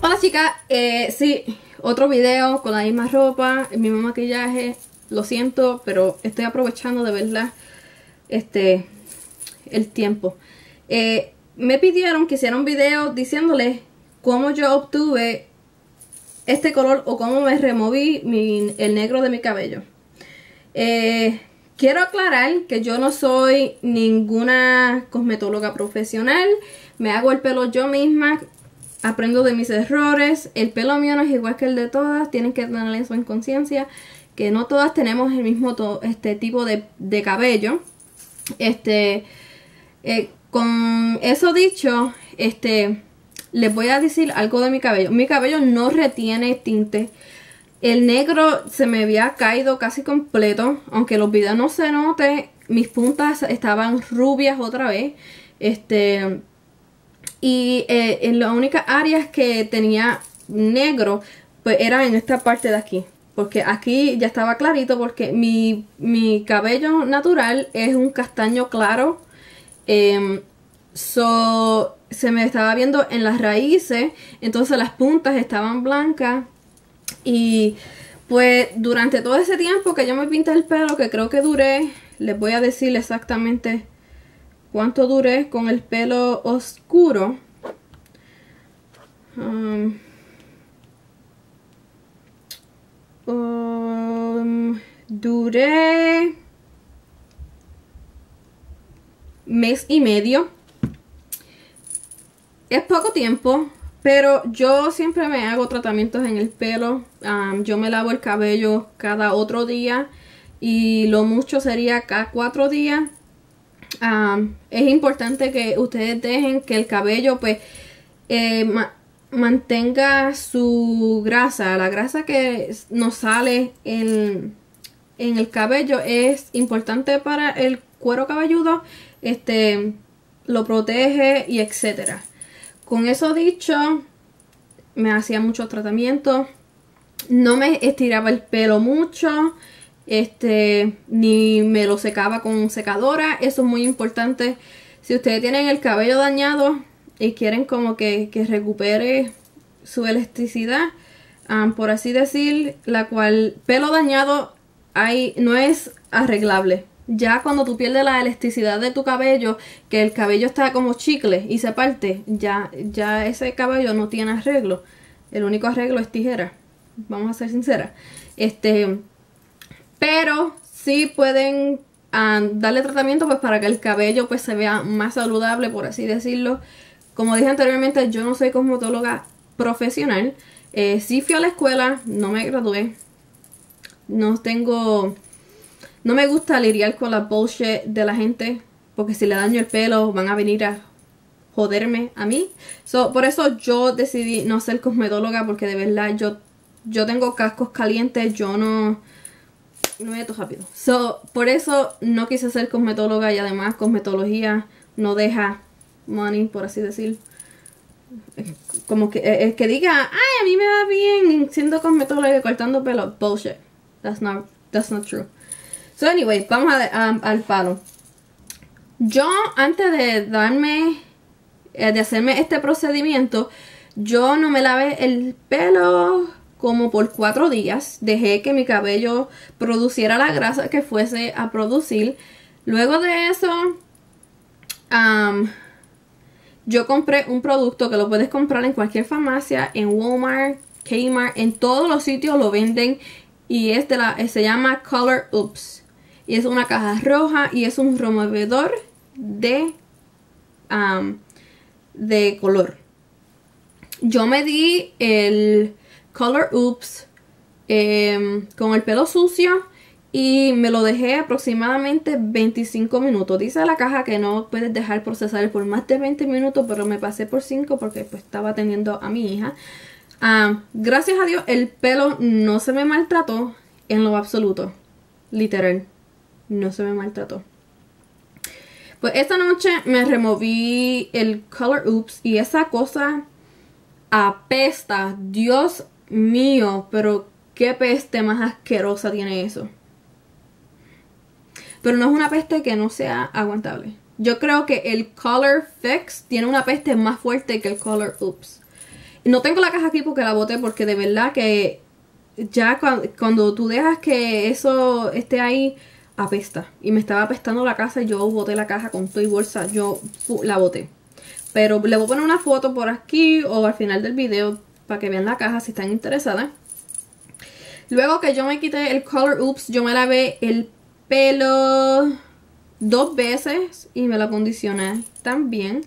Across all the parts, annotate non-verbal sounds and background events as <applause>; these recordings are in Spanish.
Hola chicas, eh, sí, otro video con la misma ropa, el mismo maquillaje, lo siento, pero estoy aprovechando de verdad este, el tiempo. Eh, me pidieron que hiciera un video diciéndoles cómo yo obtuve este color o cómo me removí el negro de mi cabello. Eh, quiero aclarar que yo no soy ninguna cosmetóloga profesional. Me hago el pelo yo misma. Aprendo de mis errores. El pelo mío no es igual que el de todas. Tienen que tener eso en conciencia. Que no todas tenemos el mismo este tipo de, de cabello. Este. eh, con eso dicho, este. Les voy a decir algo de mi cabello. Mi cabello no retiene tinte. El negro se me había caído casi completo. Aunque los videos no se note. Mis puntas estaban rubias otra vez. Este. Y eh, en las únicas áreas que tenía negro, pues era en esta parte de aquí. Porque aquí ya estaba clarito porque mi, mi cabello natural es un castaño claro. Em, so, se me estaba viendo en las raíces. Entonces las puntas estaban blancas. Y pues durante todo ese tiempo que yo me pinté el pelo, que creo que duré, les voy a decir exactamente cuánto duré con el pelo oscuro. Um, um, duré mes y medio. Es poco tiempo, pero yo siempre me hago tratamientos en el pelo. Yo me lavo el cabello cada otro día y lo mucho sería cada cuatro días. Es importante que ustedes dejen que el cabello pues eh, ma- mantenga su grasa. La grasa que nos sale en, en el cabello es importante para el cuero cabelludo. Este lo protege y etcétera. Con eso dicho, me hacía mucho tratamiento. No me estiraba el pelo mucho. Este, ni me lo secaba con secadora. Eso es muy importante. Si ustedes tienen el cabello dañado y quieren como que, que recupere su elasticidad, ah, por así decir, la cual pelo dañado no es arreglable. Ya cuando tú pierdes la elasticidad de tu cabello, que el cabello está como chicle y se parte, ya, ya ese cabello no tiene arreglo. El único arreglo es tijera. Vamos a ser sinceras. Este, pero sí pueden ah, darle tratamiento pues para que el cabello pues se vea más saludable, por así decirlo. Como dije anteriormente, yo no soy cosmetóloga profesional. Eh, sí fui a la escuela, no me gradué. No tengo... No me gusta lidiar con la bullshit de la gente. Porque si le daño el pelo van a venir a joderme a mí. So, por eso yo decidí no ser cosmetóloga. Porque de verdad yo, yo tengo cascos calientes. Yo no... No me meto rápido. So, por eso no quise ser cosmetóloga. Y además cosmetología no deja money, por así decir. Como que que diga, ay, a mí me va bien siendo cosmetóloga y cortando pelo. Bullshit. That's not, that's not true. So anyway, vamos al palo. Yo antes de darme, eh, de hacerme este procedimiento, yo no me lavé el pelo como por cuatro días. Dejé que mi cabello produciera la grasa que fuese a producir. Luego de eso, yo compré un producto que lo puedes comprar en cualquier farmacia, en Walmart, Kmart, en todos los sitios lo venden y es de la, se llama Color Oops. Y es una caja roja y es un removedor de, de color. Yo me di el Color Oops em, con el pelo sucio y me lo dejé aproximadamente 25 minutos. Dice la caja que no puedes dejar procesar por más de 20 minutos, pero me pasé por 5 porque pues estaba atendiendo a mi hija. Gracias a Dios el pelo no se me maltrató en lo absoluto. Literal. No se me maltrató. Pues esta noche me removí el Color Oops y esa cosa apesta. Dios mío, pero qué peste más asquerosa tiene eso. Pero no es una peste que no sea aguantable. Yo creo que el Color Fix tiene una peste más fuerte que el Color Oops. No tengo la caja aquí porque la boté porque de verdad que ya cuando, tú dejas que eso esté ahí apesta. Y me estaba apestando la casa y yo boté la caja con todo y bolsa. Yo la boté. Pero le voy a poner una foto por aquí o al final del video para que vean la caja si están interesadas. Luego que yo me quité el Color Oops, yo me lavé el pelo dos veces y me lo acondicioné también.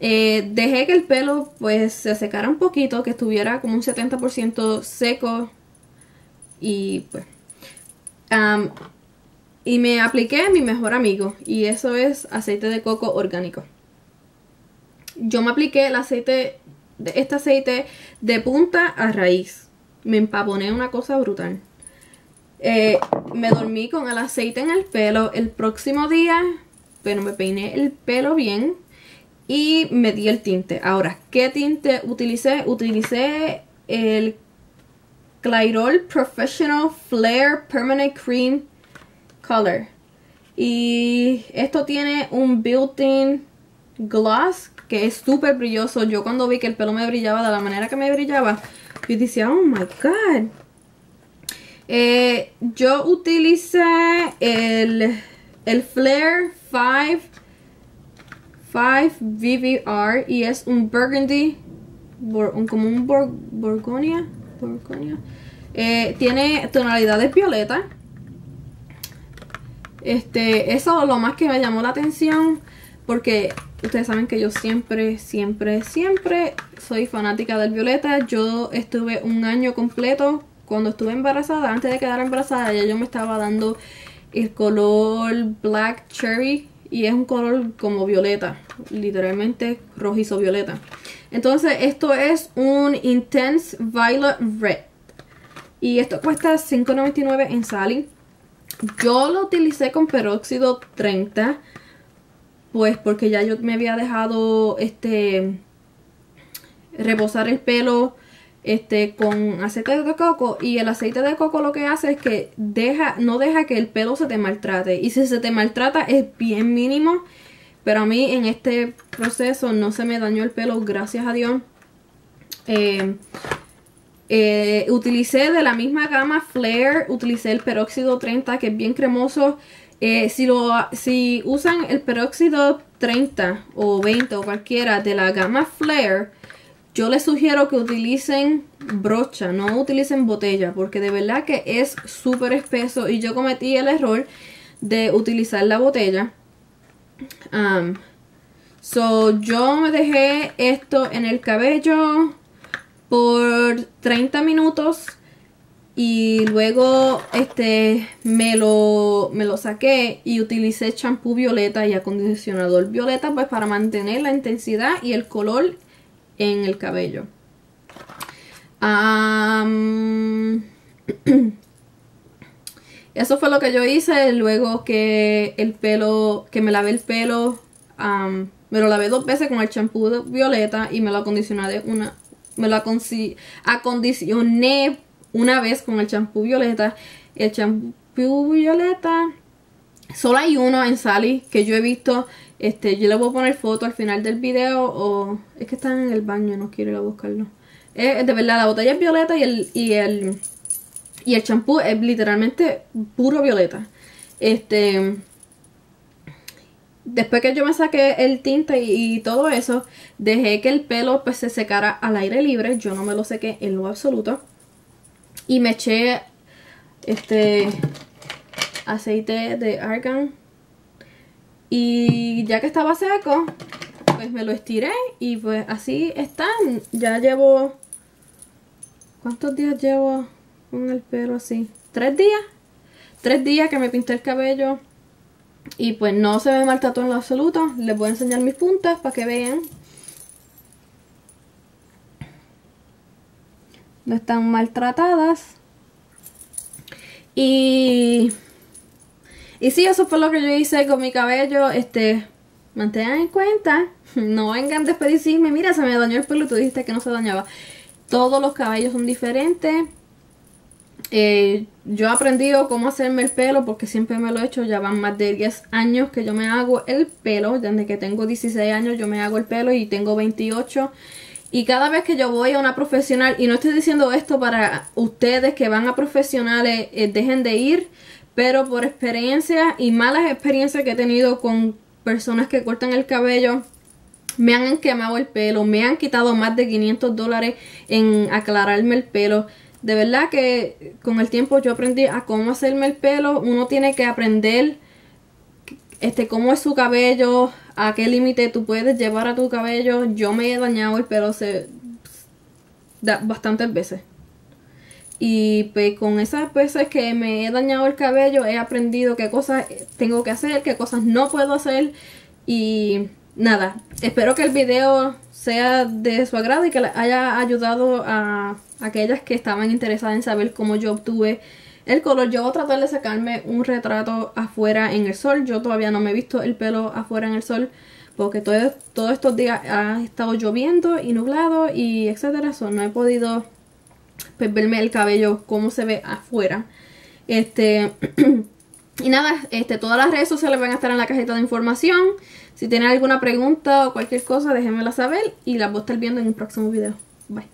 Eh, dejé que el pelo pues se secara un poquito, que estuviera como un 70% seco y pues... y me apliqué mi mejor amigo y eso es aceite de coco orgánico. Yo me apliqué el aceite, de este aceite de punta a raíz. Me empaponé una cosa brutal. Eh, me dormí con el aceite en el pelo el próximo día, pero me peiné el pelo bien y me di el tinte. Ahora, ¿qué tinte utilicé? Utilicé el Clairol Professional Flare Permanent Cream Color. Y esto tiene un built-in gloss que es súper brilloso. Yo cuando vi que el pelo me brillaba de la manera que me brillaba, yo decía, oh my god. Eh, yo utilicé el, el Flare 5, 5 VVR y es un burgundy, como un borgonia. Eh, tiene tonalidades violeta. Este, eso es lo más que me llamó la atención porque ustedes saben que yo siempre, siempre, siempre soy fanática del violeta. Yo estuve un año completo cuando estuve embarazada, antes de quedar embarazada, ya yo me estaba dando el color Black Cherry y es un color como violeta, literalmente rojizo violeta. Entonces esto es un Intense Violet Red y esto cuesta $5.99 en Sally. Yo lo utilicé con peróxido 30 pues porque ya yo me había dejado este reposar el pelo este, con aceite de coco y el aceite de coco lo que hace es que deja, no deja que el pelo se te maltrate. Y si se te maltrata es bien mínimo pero a mí en este proceso no se me dañó el pelo gracias a Dios. Eh, eh, utilicé de la misma gama Flare, utilicé el peróxido 30 que es bien cremoso eh, si, lo, si usan el peróxido 30 o 20 o cualquiera de la gama Flare yo les sugiero que utilicen brocha, no utilicen botella, porque de verdad que es súper espeso y yo cometí el error de utilizar la botella. Um, so, yo me dejé esto en el cabello por 30 minutos y luego este me lo, me lo saqué y utilicé champú violeta y acondicionador violeta pues para mantener la intensidad y el color en el cabello. <clears throat> eso fue lo que yo hice luego que el pelo, que me lavé el pelo, me lo lavé dos veces con el champú violeta y me lo acondicioné una, me lo acondicioné una vez con el champú violeta. El champú violeta, solo hay uno en Sally que yo he visto este, yo le voy a poner foto al final del video o... Es que están en el baño, no quiero ir a buscarlo. Es, de verdad, la botella es violeta y el... Y el y el champú es literalmente puro violeta. Este... Después que yo me saqué el tinte y, todo eso, dejé que el pelo pues se secara al aire libre. Yo no me lo sequé en lo absoluto. Y me eché este aceite de argan y ya que estaba seco, pues me lo estiré y pues así está. Ya llevo... ¿Cuántos días llevo con el pelo así? ¿Tres días? Tres días que me pinté el cabello y pues no se me maltrató en lo absoluto. Les voy a enseñar mis puntas para que vean. No están maltratadas. Y y sí, eso fue lo que yo hice con mi cabello. Este, mantengan en cuenta, <laughs> no vengan después de decirme, mira, se me dañó el pelo y tú dijiste que no se dañaba. Todos los cabellos son diferentes. Eh, yo he aprendido cómo hacerme el pelo porque siempre me lo he hecho. Ya van más de 10 años que yo me hago el pelo. Desde que tengo 16 años yo me hago el pelo y tengo 28. Y cada vez que yo voy a una profesional, y no estoy diciendo esto para ustedes que van a profesionales, eh, dejen de ir, pero por experiencia y malas experiencias que he tenido con personas que cortan el cabello, me han quemado el pelo, me han quitado más de 500 dólares en aclararme el pelo. De verdad que con el tiempo yo aprendí a cómo hacerme el pelo. Uno tiene que aprender este cómo es su cabello, a qué límite tú puedes llevar a tu cabello. Yo me he dañado el pelo se, bastantes veces. Y pues con esas veces que me he dañado el cabello he aprendido qué cosas tengo que hacer, qué cosas no puedo hacer. Y nada, espero que el video sea de su agrado y que haya ayudado a aquellas que estaban interesadas en saber cómo yo obtuve el color. Yo voy a tratar de sacarme un retrato afuera en el sol. Yo todavía no me he visto el pelo afuera en el sol porque todos estos días ha estado lloviendo y nublado y etcétera. no he podido pues, verme el cabello cómo se ve afuera. Este <clears throat> y nada, este todas las redes sociales van a estar en la cajita de información. Si tienen alguna pregunta o cualquier cosa, déjenmela saber y las voy a estar viendo en un próximo video. Bye.